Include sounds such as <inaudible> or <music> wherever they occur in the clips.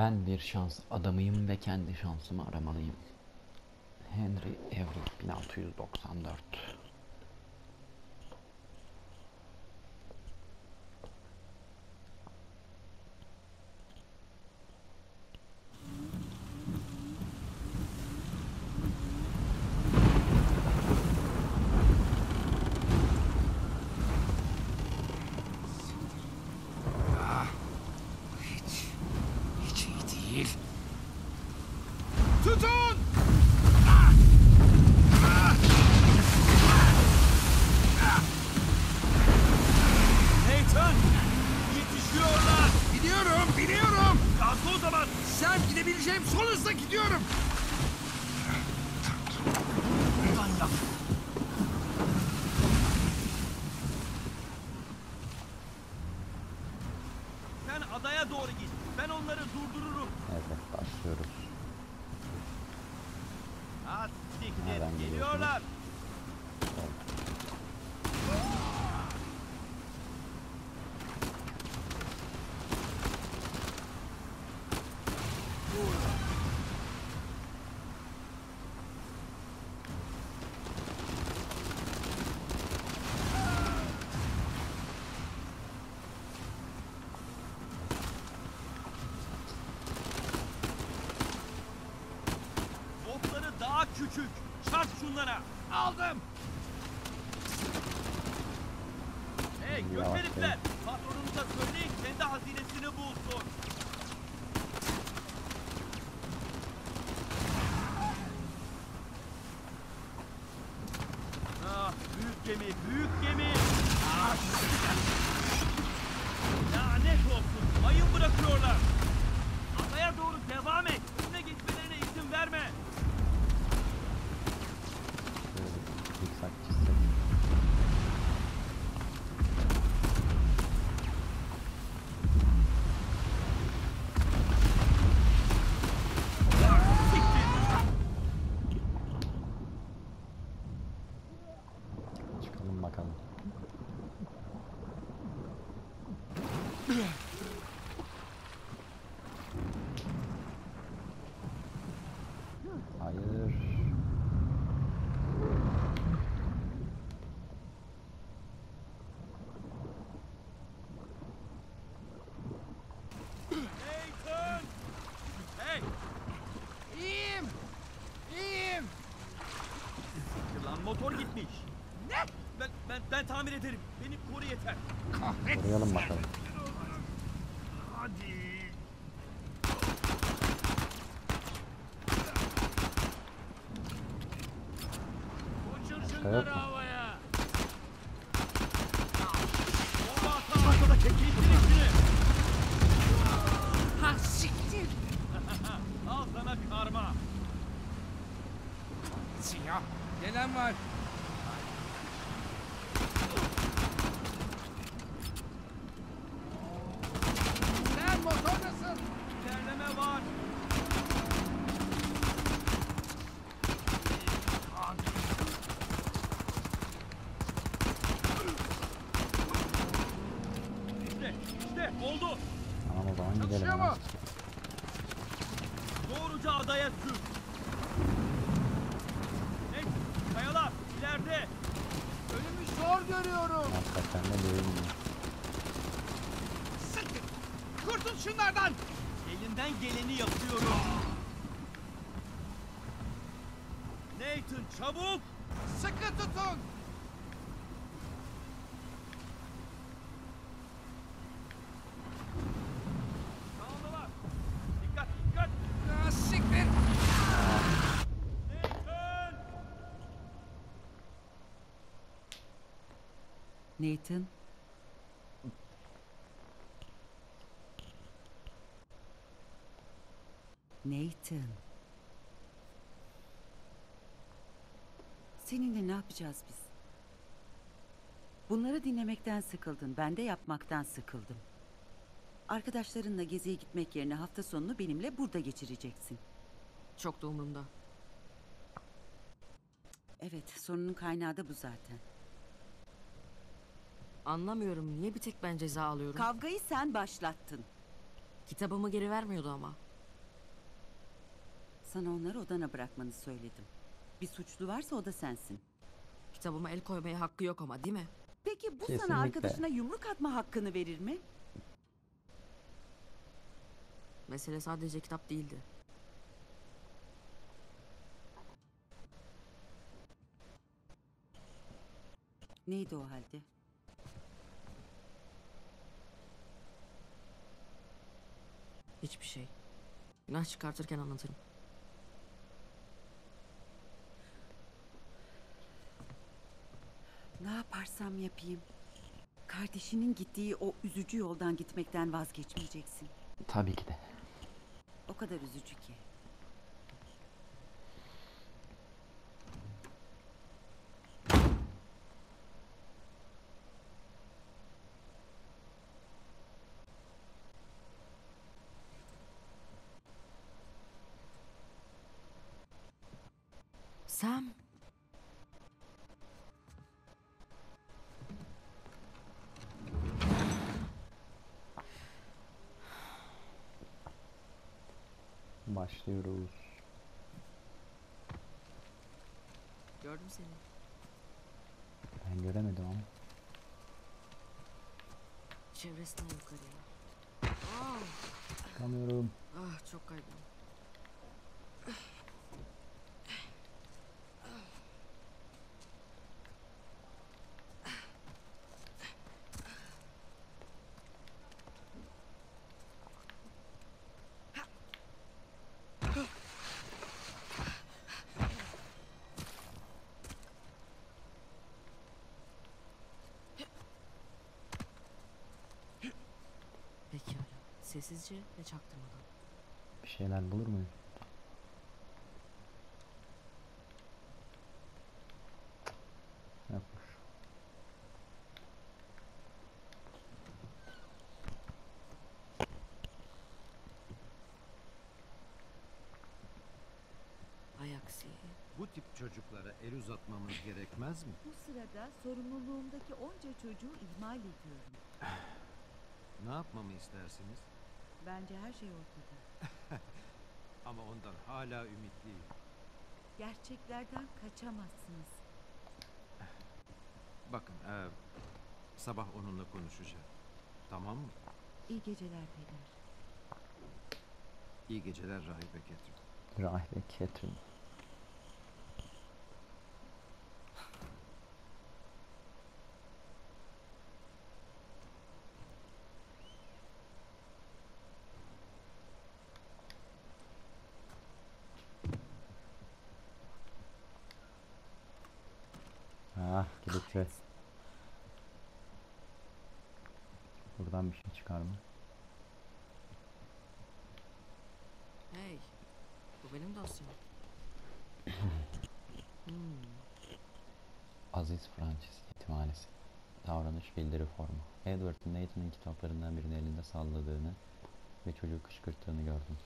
Ben bir şans adamıyım ve kendi şansımı aramalıyım. Henry Everett 1694 değil. Tutun! Şunlara. Aldım. Hey göt herifler. Patronunuza söyleyin kendi hazinesini bulsun. Ah büyük gemi büyük gemi. Ah. Lanet olsun. Mayın bırakıyorlar. Adaya doğru devam et. Önüne geçmelerine izin verme. Şöyle bir zikzak çizsek. Çıkalım bakalım. Hayır. Nathan! Hey! İyiyim. İyiyim. Lan motor gitmiş. Ne? Ben, ben, ben tamir ederim. Beni koru yeter. Kahretsin. Koruyalım bakalım. Hadi. Yok şunları havaya. Bomba atan ortada çekeyim içine. Ha siktir. Al sana karma. Siyah. Gelen var. Sen motordasın. İlerleme var. İşte, işte oldu. Tamam o zaman gidelim. Hemen. Doğruca adaya sür. Ne? Kayalar ileride. Önümü zor görüyorum. Hakikaten de mi? Sıkın. Kurtul şunlardan. Elinden geleni yapıyorum. Nathan çabuk. Sıkı tutun. Nathan. Nathan. Seninle ne yapacağız biz? Bunları dinlemekten sıkıldın. Ben de yapmaktan sıkıldım. Arkadaşlarınla geziye gitmek yerine hafta sonunu benimle burada geçireceksin. Çok da umurumda. Evet, sorunun kaynağı da bu zaten. Anlamıyorum niye bir tek ben ceza alıyorum? Kavgayı sen başlattın. Kitabımı geri vermiyordu ama. Sana onları odana bırakmanı söyledim. Bir suçlu varsa o da sensin. Kitabıma el koymaya hakkı yok ama değil mi? Peki bu Kesinlikle. sana arkadaşına yumruk atma hakkını verir mi? Mesele sadece kitap değildi. Neydi o halde? Hiçbir şey. Günah çıkartırken anlatırım. Ne yaparsam yapayım. Kardeşinin gittiği o üzücü yoldan gitmekten vazgeçmeyeceksin. Tabii ki de. O kadar üzücü ki. Sam. Başlıyoruz. Gördüm seni. Ben göremedim ama. Çevresinden yukarıya. Ah, Çıkamıyorum. ah çok kaydım. Pekala. Sessizce ve çaktırmadan. Bir şeyler bulur muyum? Yokmuş. Ay aksi. Bu tip çocuklara el uzatmamız gerekmez mi? Bu sırada sorumluluğumdaki onca çocuğu ihmal ediyorum. Ne yapmamı istersiniz? Bence her şey ortada. <laughs> Ama ondan hala ümitliyim. Gerçeklerden kaçamazsınız. <sighs> Bakın, eee, sabah onunla konuşacağım. Tamam mı? İyi geceler peder. İyi geceler Rahibe Ketrin. Rahibe Catherine. Ah kilitli. Buradan bir şey çıkar mı? Hey. Benim dosyam. hmm. Aziz Francis yetimhanesi. Davranış bildiri formu. Edward'ın Nathan'ın kitaplarından birini elinde salladığını ve çocuğu kışkırttığını gördüm.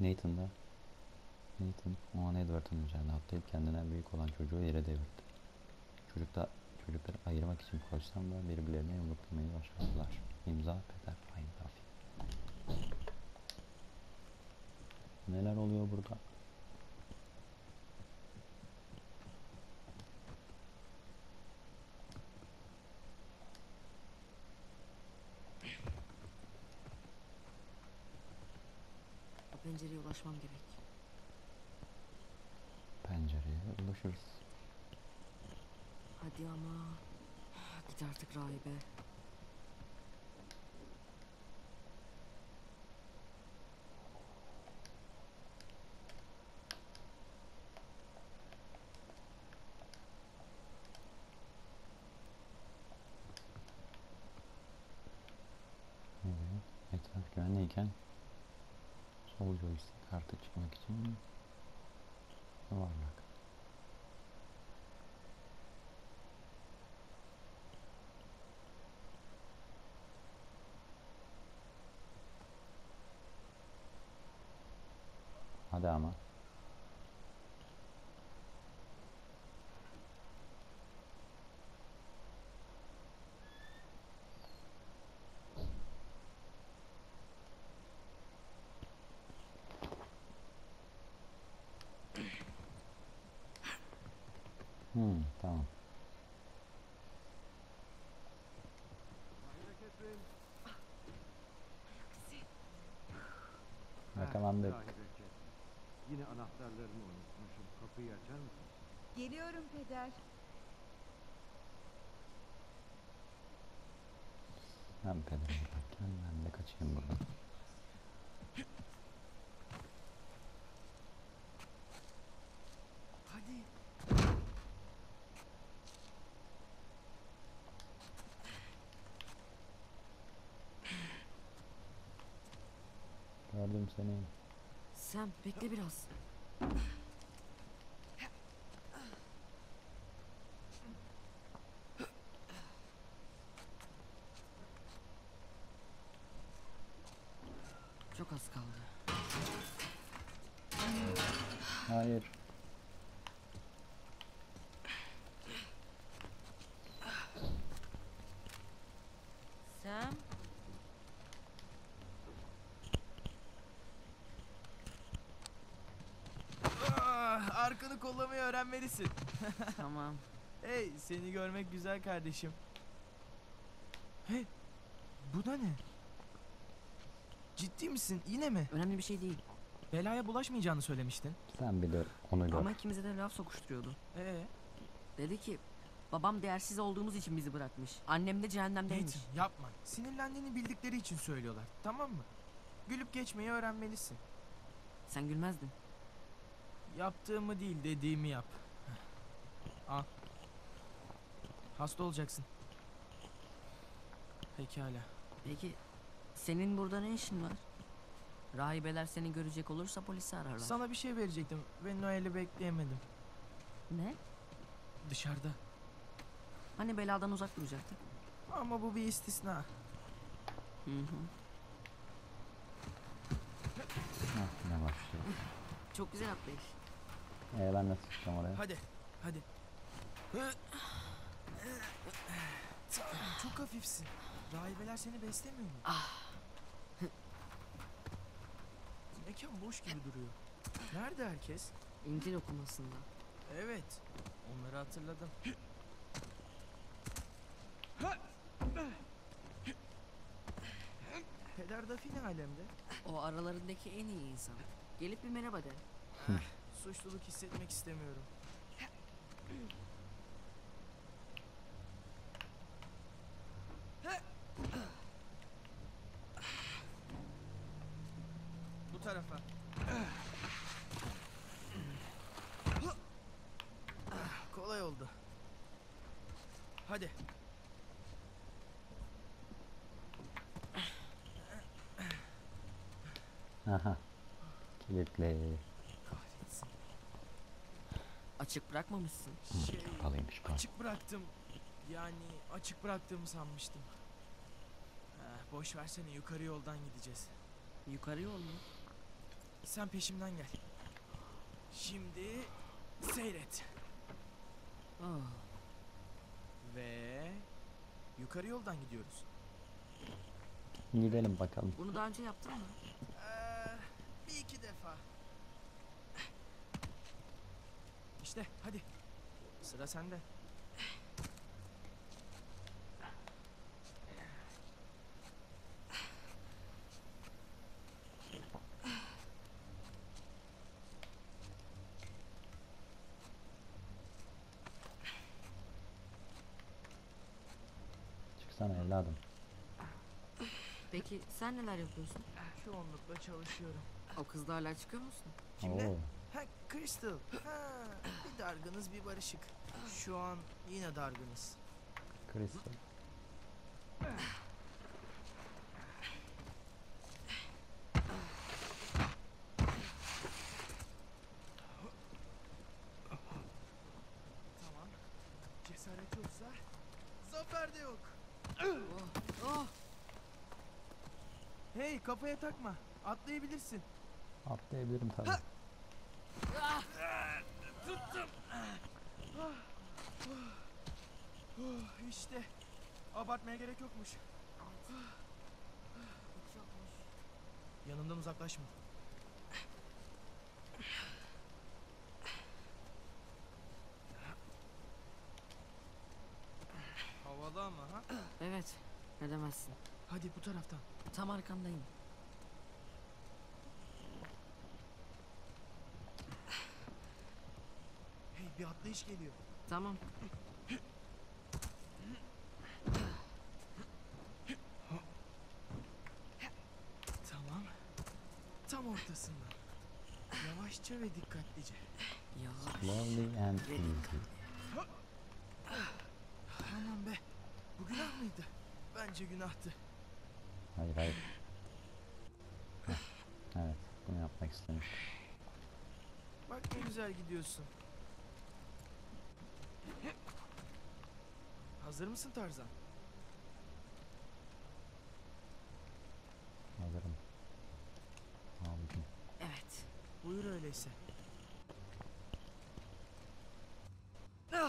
Nathan da Nathan o an Edward'ın üzerine atlayıp kendinden büyük olan çocuğu yere devirdi. Çocuk da çocukları ayırmak için koşsam da birbirlerine yumruklamayı başardılar. İmza Peter Fine Duffy. Neler oluyor burada? O pencereye ulaşmam gerek. Pencereye ulaşırız. Hadi ama. Git artık rahibe. හදාම. Kapıyı açar mısın? Geliyorum peder. Hem pedal yaparken ben de kaçayım buradan. Hadi. Gördüm seni. Sam bekle biraz. Çok az kaldı. Hayır. Sam? Ah, arkanı kollamayı öğrenmelisin. <laughs> tamam. Hey, seni görmek güzel kardeşim. Hey, bu da ne? Ciddi misin? Yine mi? Önemli bir şey değil. Belaya bulaşmayacağını söylemiştin. Sen bir de onu gör. Ama ikimize de laf sokuşturuyordu. Ee, Dedi ki babam değersiz olduğumuz için bizi bırakmış. Annem de cehennemdeymiş. Nathan yapma. Sinirlendiğini bildikleri için söylüyorlar. Tamam mı? Gülüp geçmeyi öğrenmelisin. Sen gülmezdin. Yaptığımı değil dediğimi yap. Al. Hasta olacaksın. Pekala. Peki senin burada ne işin var? Rahibeler seni görecek olursa polisi ararlar. Sana bir şey verecektim ve Noel'i bekleyemedim. Ne? Dışarıda. Hani beladan uzak duracaktık? Ama bu bir istisna. Hı hı. Hah, yine başlıyor. Çok güzel atlayış. Ee, ben nasıl çıkacağım oraya? Hadi, hadi. Çok hafifsin. Rahibeler seni beslemiyor mu? Ah. Mekan boş gibi duruyor. Nerede herkes? İncil okumasında. Evet, onları hatırladım. Peder Duffy ne alemde? O aralarındaki en iyi insan. Gelip bir merhaba de. Suçluluk hissetmek istemiyorum. Bu tarafa. Kolay oldu. Hadi. Aha. Kilitli. Açık bırakmamışsın. Şey, Kapalıymış. Açık bıraktım. Yani açık bıraktığımı sanmıştım. Eh, boş versene yukarı yoldan gideceğiz. Yukarı yol mu? Sen peşimden gel. Şimdi seyret. Oh. Ve yukarı yoldan gidiyoruz. Gidelim bakalım. Bunu daha önce yaptın mı? Ee, bir iki defa. İşte hadi. Sıra sende. Çıksana evladım. Peki sen neler yapıyorsun? Çoğunlukla çalışıyorum. O kızla hala çıkıyor musun? Kimle? Oo. Ha Crystal. Ha, bir dargınız bir barışık. Şu an yine dargınız. Crystal. Tamam. Cesaret yoksa zafer de yok. Oh. Hey kafaya takma. Atlayabilirsin. Atlayabilirim tabii. Oh, işte. Abartmaya gerek yokmuş. Hiç yokmuş. Yanımdan uzaklaşma. Havada ama ha? Evet. Ne demezsin. Hadi bu taraftan. Tam arkandayım. Hey bir atlayış geliyor. Tamam. Tamam. Tam ortasından. Yavaşça ve dikkatlice. Yavaş. Slowly and easy. Aman be. Bu günah mıydı? Bence günahtı. Hayır hayır. Evet bunu yapmak istemiştim. Bak ne güzel gidiyorsun. Hazır mısın Tarzan? Hazırım. Abicim. Evet. Buyur öyleyse. Çık.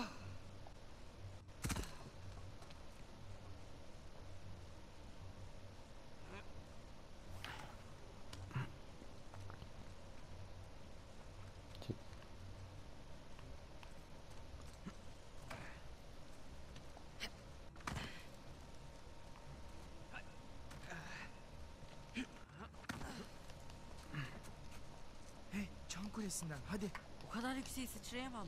Hey çan kulesinden hadi. O kadar yükseğe sıçrayamam.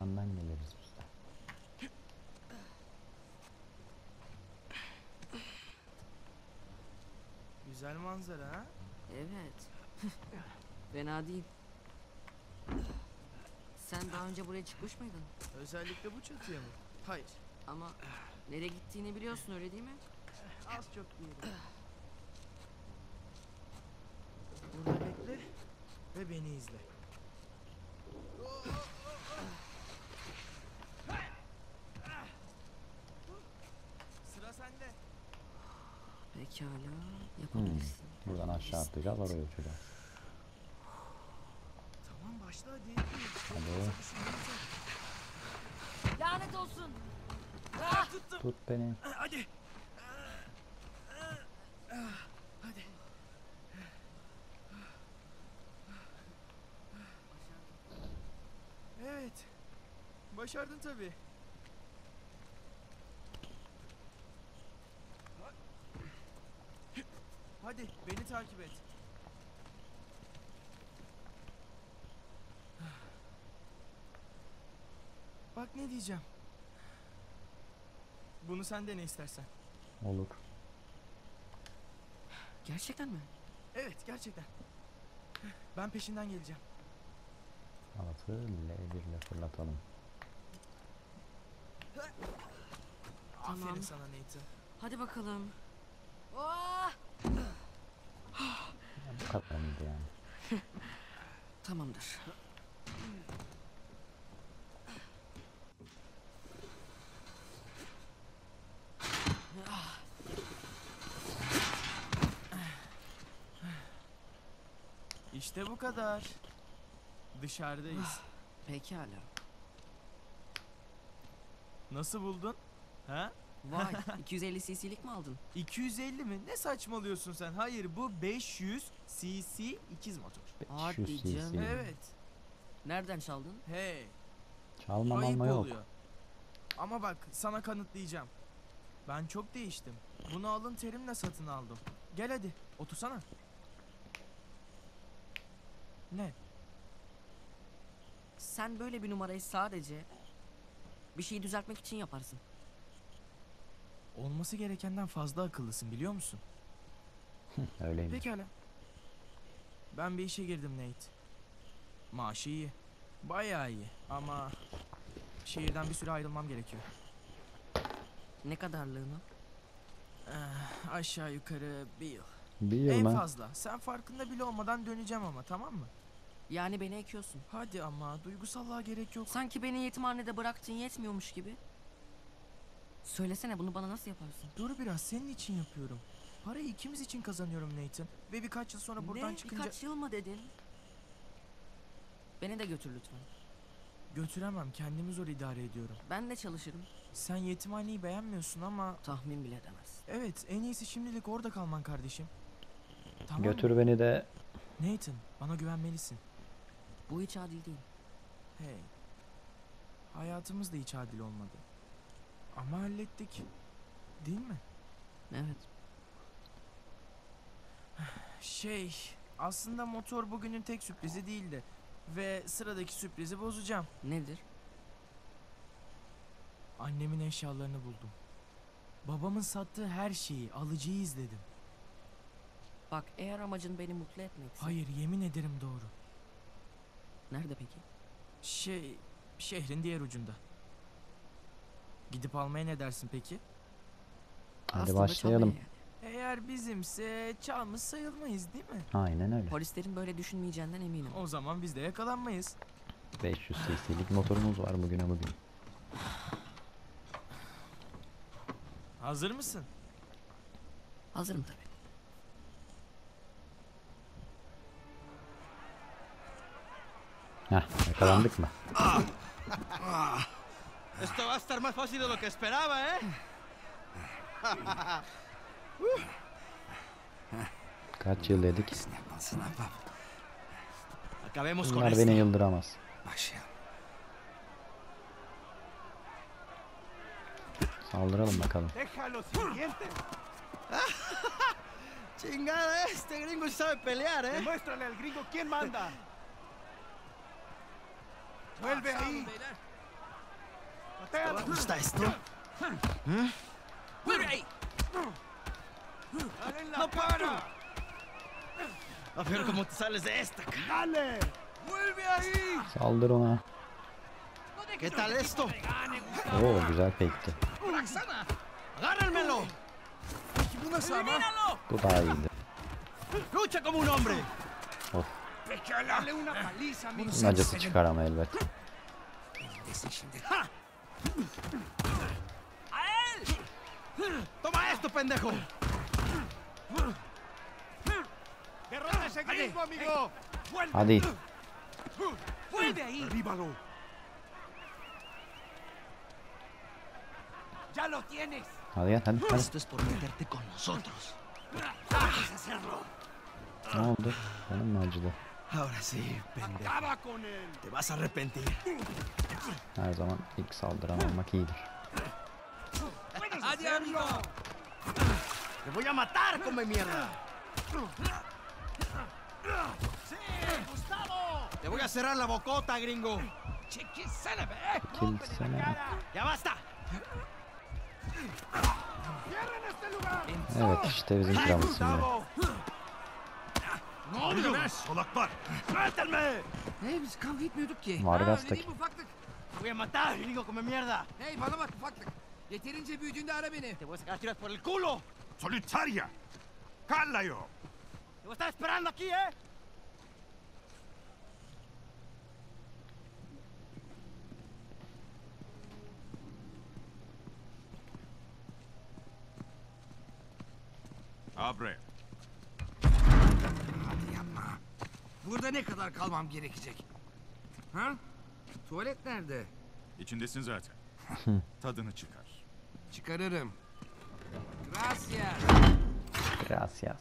Yandan geliriz biz de. Güzel manzara ha? Evet. <laughs> Fena değil. Sen daha önce buraya çıkmış mıydın? Özellikle bu çatıya mı? Hayır. Ama nereye gittiğini biliyorsun öyle değil mi? Az çok diyelim. Burada bekle ve beni izle. Sıra sende. Pekala. Yapabilirsin. Buradan aşağı atlayacağız oraya uçacağız. Tamam başla hadi. Hadi. Lanet olsun. Tut beni. Hadi. Başardın tabii. Hadi beni takip et. Bak ne diyeceğim. Bunu sen de ne istersen. Olur. Gerçekten mi? Evet gerçekten. Ben peşinden geleceğim. Halatı L1 ile fırlatalım. Aferin Tamam. sana Nathan. Hadi bakalım. Yani? <laughs> Tamamdır. İşte bu kadar. Dışarıdayız. Pekala. Nasıl buldun? Ha? Vay <laughs> 250 cc'lik mi aldın? 250 mi? Ne saçmalıyorsun sen? Hayır bu 500 cc ikiz motor. Hadi 500 cc. canım. Evet. Nereden çaldın? Hey. Çalma ayıp malma yok. oluyor. Ama bak sana kanıtlayacağım. Ben çok değiştim. Bunu alın terimle satın aldım. Gel hadi otursana. Ne? Sen böyle bir numarayı sadece bir şeyi düzeltmek için yaparsın. Olması gerekenden fazla akıllısın biliyor musun? Öyleymiş. Pekala. Ben bir işe girdim Nate. Maaşı iyi. Bayağı iyi ama şehirden bir süre ayrılmam gerekiyor. Ne kadarlığını? Eh, aşağı yukarı bir yıl. Bir yıl en mı? fazla. Sen farkında bile olmadan döneceğim ama tamam mı? Yani beni ekiyorsun. Hadi ama duygusallığa gerek yok. Sanki beni yetimhanede bıraktığın yetmiyormuş gibi. Söylesene bunu bana nasıl yaparsın? Dur biraz senin için yapıyorum. Parayı ikimiz için kazanıyorum Nathan. Ve birkaç yıl sonra buradan ne? çıkınca... Birkaç yıl mı dedin? Beni de götür lütfen. Götüremem kendimi zor idare ediyorum. Ben de çalışırım. Sen yetimhaneyi beğenmiyorsun ama... Tahmin bile edemez. Evet en iyisi şimdilik orada kalman kardeşim. Tamam Götür mı? beni de Nathan bana güvenmelisin. Bu hiç adil değil. Hey. Hayatımız da hiç adil olmadı. Ama hallettik. Değil mi? Evet. Şey, aslında motor bugünün tek sürprizi değildi. Ve sıradaki sürprizi bozacağım. Nedir? Annemin eşyalarını buldum. Babamın sattığı her şeyi, alıcıyı izledim. Bak eğer amacın beni mutlu etmekse. Hayır, yemin ederim doğru. Nerede peki? Şey, şehrin diğer ucunda. Gidip almaya ne dersin peki? Hadi Aslında başlayalım. çalmaya yani. Eğer bizimse çalmış sayılmayız değil mi? Aynen öyle. Polislerin böyle düşünmeyeceğinden eminim. O zaman biz de yakalanmayız. 500 cc'lik motorumuz var bugüne bugün. Hazır mısın? Hazırım tabii. Heh yakalandık mı? Esto va a estar más fácil de lo que esperaba, ¿eh? Kaç yıl dedik? Acabemos con Bunlar beni yıldıramaz. Saldıralım bakalım. Chingada, este gringo sabe pelear, ¿eh? Demuéstrale al gringo quién manda. Vuelve ahí. ¿Te gusta esto? ¡Vuelve ahí! ¡No para! A ver cómo te sales de esta. ¡Dale! ¡Vuelve ahí! Saldır ona. ¿Qué tal esto? Oo güzel pekti. ¡Roxana! ¡Agárrenmelo! ¡Elimínalo! Bu daha iyiydi. ¡Lucha como un hombre! Dale una paliza, mi Bunun acısı çıkar ama elbet. ¡A él! ¡Toma esto, pendejo! ¡Derrota ese gringo, amigo! Hadi. ¡Vuelve ahí! ¡Derríbalo! ¡Ya lo tienes! Hadi hadi hadi. Esto es por meterte con nosotros. ¡Puedes hacerlo! Ne oldu? Acıdı? Ahora sí, pendejo. ¡Acaba con él! Te vas a arrepentir. Her zaman ilk saldıran olmak iyidir. ¡Puedes hacerlo! ¡Te voy a matar, come mierda! ¡Sí, Gustavo! ¡Te voy a cerrar la bocota, gringo! ¡Chiquisana, eh! Kilsene. ¡Ya basta! Evet işte bizim kralımız şimdi. ¡No, de una vez! ¡Solaklar! ¡Suéltenme! Hey biz kavga etmiyorduk ki. Vargas'taki. Ha, ufaklık. ¡Te voy a matar, gringo, come mierda! Hey bana bak ufaklık. Yeterince büyüdüğünde ara beni. ¡Te voy a sacar tiras por el culo! Solitaria! Callaio! ¡Te voy a estar esperando aquí, eh! Abre! Burada ne kadar kalmam gerekecek? Ha? Tuvalet nerede? İçindesin zaten. <laughs> Tadını çıkar. Çıkarırım. Gracias. Gracias.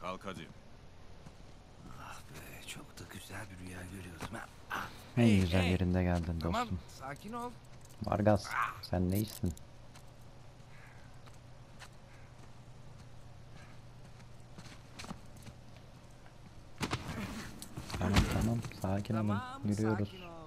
Kalk hadi. Be, çok da güzel bir rüya görüyordum ha. En güzel yerinde geldin Tamam dostum. sakin ol. Vargas sen ne içsin? Tamam tamam sakin olun. Yürüyoruz. sakin ol.